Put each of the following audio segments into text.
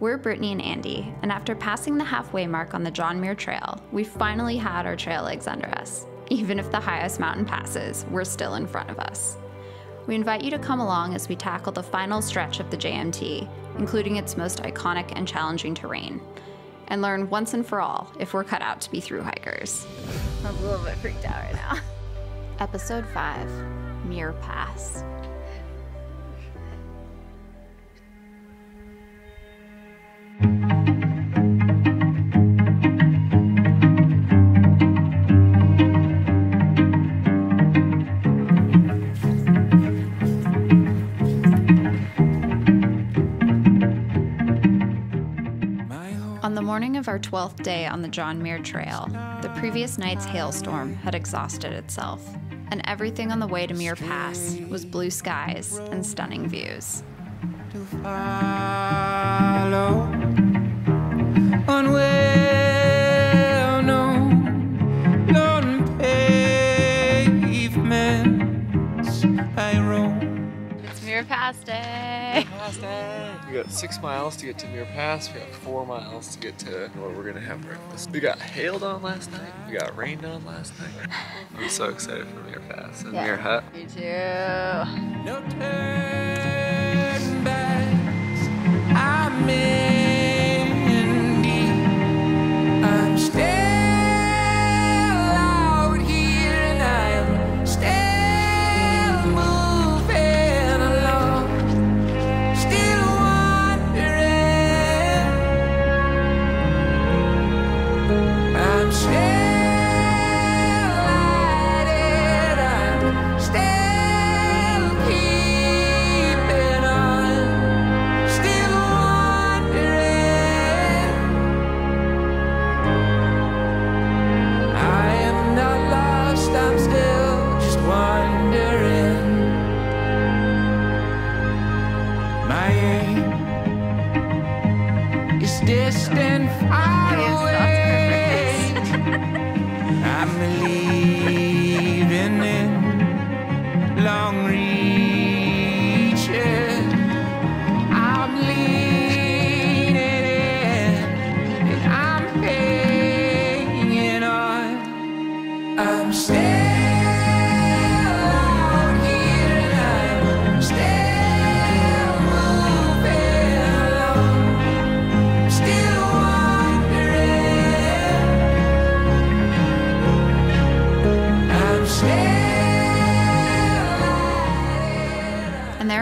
We're Brittany and Andy, and after passing the halfway mark on the John Muir Trail, we finally had our trail legs under us. Even if the highest mountain passes, we're still in front of us. We invite you to come along as we tackle the final stretch of the JMT, including its most iconic and challenging terrain, and learn once and for all if we're cut out to be through hikers. I'm a little bit freaked out right now. Episode 5 Muir Pass. Our 12th day on the John Muir Trail, the previous night's hailstorm had exhausted itself, and everything on the way to Muir Pass was blue skies and stunning views. to follow It's Muir Pass Day. We got six miles to get to Muir Pass. We got four miles to get to where we're gonna have breakfast. We got hailed on last night. We got rained on last night. I'm so excited for Muir Pass and Yeah. Muir Hut. Me too. No turning backs. I'm in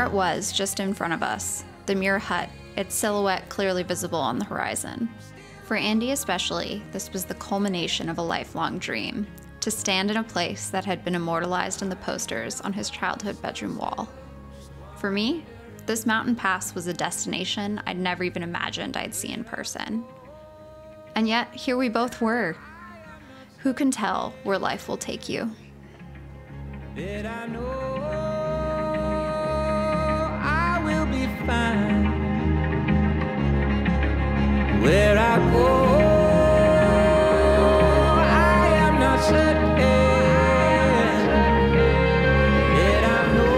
it was, just in front of us the Muir Hut, its silhouette clearly visible on the horizon. For Andy, especially, this was the culmination of a lifelong dream to stand in a place that had been immortalized in the posters on his childhood bedroom wall. For me, this mountain pass was a destination I'd never even imagined I'd see in person. And yet, here we both were. Who can tell where life will take you? That I know I will be fine where I go. I am not certain. Yet I know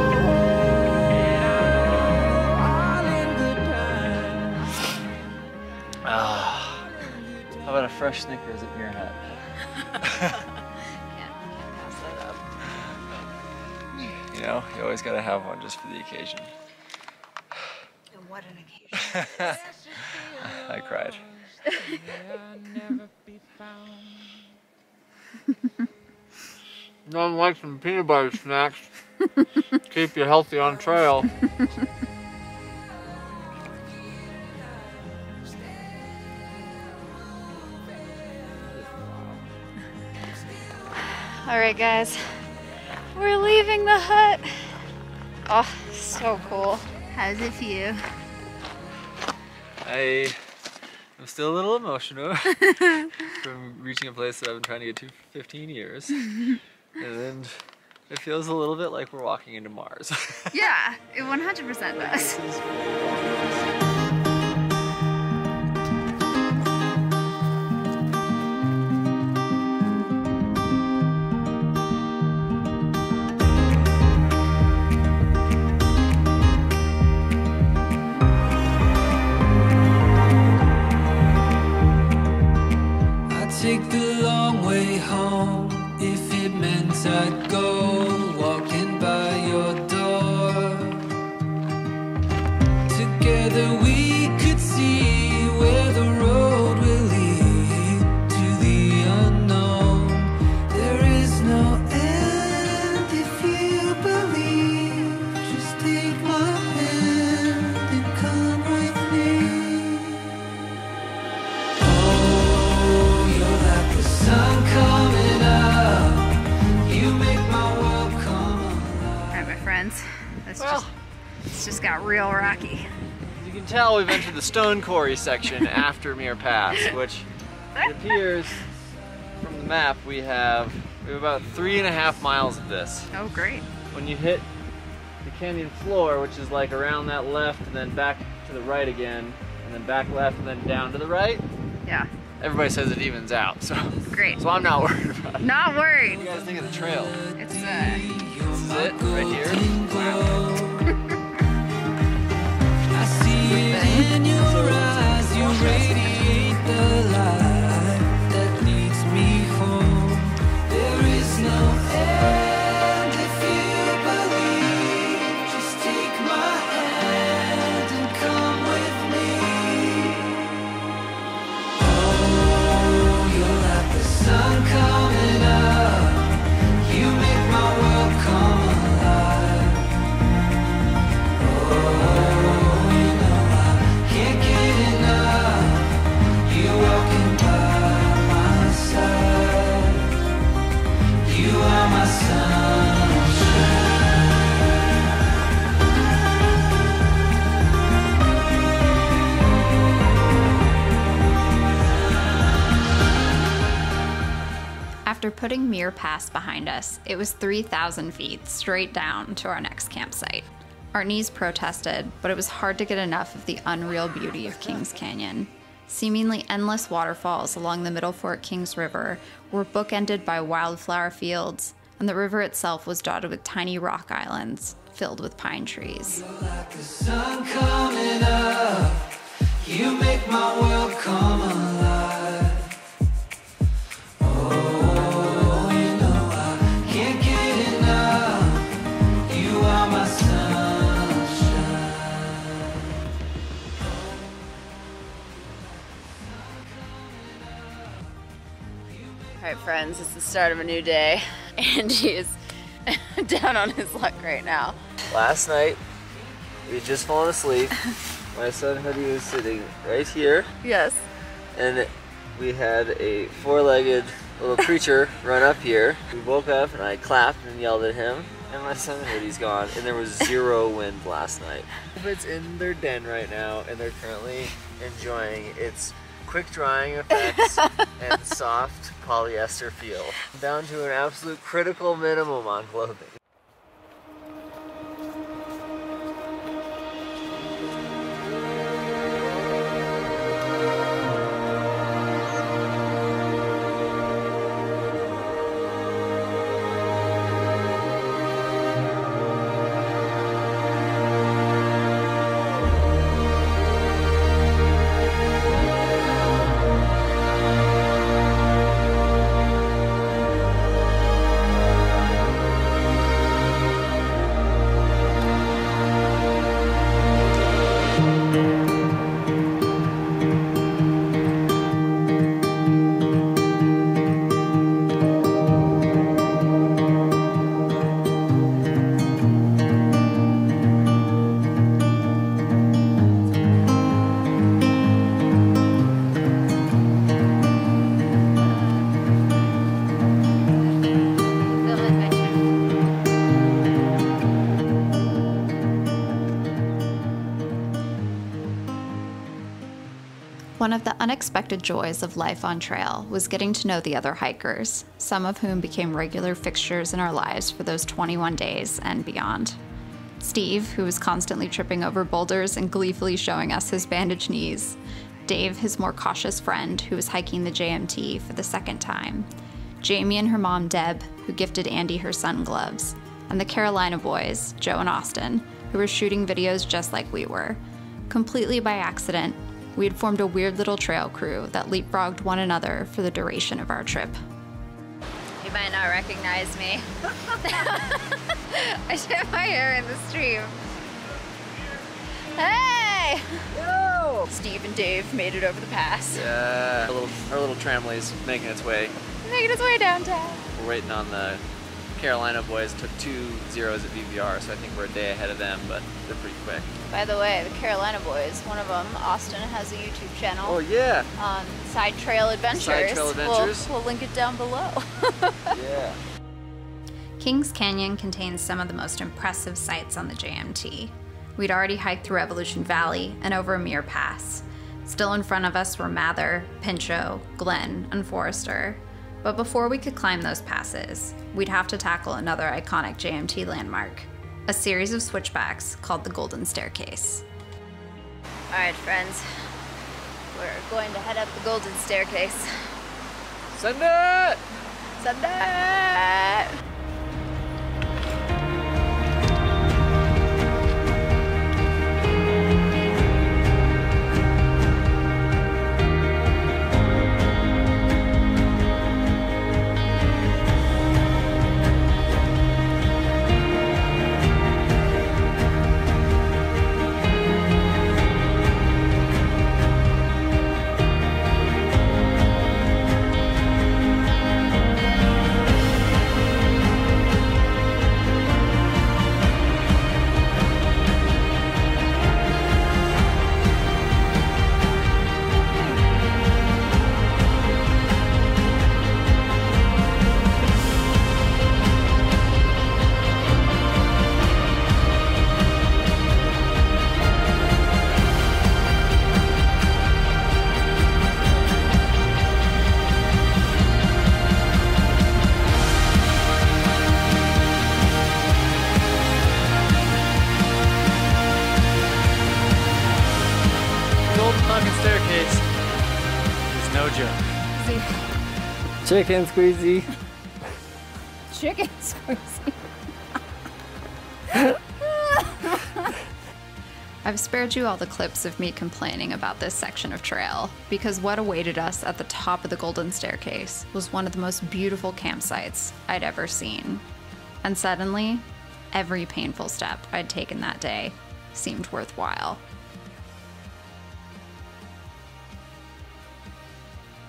all in good time. Ah, how about a fresh Snickers at Muir Hut? Pass that up. You know, you always gotta have one just for the occasion. And what an occasion. I cried. Nothing like some peanut butter snacks. Keep you healthy on trail. All right, guys. We're leaving the hut. Oh, so cool. How does it feel? I am still a little emotional from reaching a place that I've been trying to get to for 15 years. and it feels a little bit like we're walking into Mars. Yeah, it 100% does. take the long way home if it meant I'd go walking by your door. Together we we've entered the stone quarry section after Muir Pass, which it appears from the map we have we have about three and a half miles of this. Oh, great. When you hit the canyon floor, which is like around that left and then back to the right again, and then back left and then down to the right, Yeah, everybody says it evens out. So, great. so I'm not worried about it. Not What worried. do you guys think of the trail? It's uh, This is it, right here. I After putting Muir Pass behind us, it was 3,000 feet straight down to our next campsite. Our knees protested, but it was hard to get enough of the unreal beauty of Kings Canyon. Seemingly endless waterfalls along the Middle Fork Kings River were bookended by wildflower fields, and the river itself was dotted with tiny rock islands filled with pine trees. Start of a new day. and he is down on his luck right now. Last night, we had just fallen asleep. My sun Hoodie was sitting right here, Yes. and we had a four-legged little creature run up here. We woke up, and I clapped and yelled at him, and my sun Hoodie's gone, and there was zero wind last night. It's in their den right now, and they're currently enjoying its quick drying effects and soft polyester feel, down to an absolute critical minimum on clothing. One of the unexpected joys of life on trail was getting to know the other hikers, some of whom became regular fixtures in our lives for those 21 days and beyond. Steve, who was constantly tripping over boulders and gleefully showing us his bandaged knees. Dave, his more cautious friend, who was hiking the JMT for the second time. Jamie and her mom, Deb, who gifted Andy her sun gloves. And the Carolina boys, Joe and Austin, who were shooting videos just like we were. Completely by accident, We had formed a weird little trail crew that leapfrogged one another for the duration of our trip. You might not recognize me. I shaved my hair in the stream. Hey! Steve and Dave made it over the pass. Yeah. Our little, our little tramway's making its way. Making its way downtown. We're waiting on the Carolina boys. Took two zeros at VVR, so I think we're a day ahead of them, but they're pretty quick. By the way, the Carolina boys, one of them, Austin, has a YouTube channel. Oh yeah. on Side Trail Adventures. Side Trail Adventures. We'll, we'll link it down below. Yeah. Kings Canyon contains some of the most impressive sights on the JMT. We'd already hiked through Evolution Valley and over Muir Pass. Still in front of us were Mather, Pinchot, Glen, and Forester. But before we could climb those passes, we'd have to tackle another iconic JMT landmark a series of switchbacks called the Golden Staircase. All right, friends. We're going to head up the Golden Staircase. Send it! Send Golden Chicken squeezy. Chicken squeezy. I've spared you all the clips of me complaining about this section of trail because what awaited us at the top of the Golden Staircase was one of the most beautiful campsites I'd ever seen. And suddenly, every painful step I'd taken that day seemed worthwhile.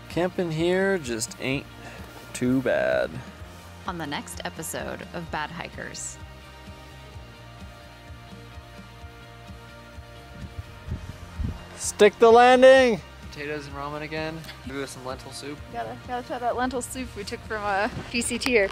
Camping here just ain't too bad. On the next episode of Bad Hikers. Stick the landing! Potatoes and ramen again. Maybe with some lentil soup. Gotta, gotta try that lentil soup we took from a PCT here.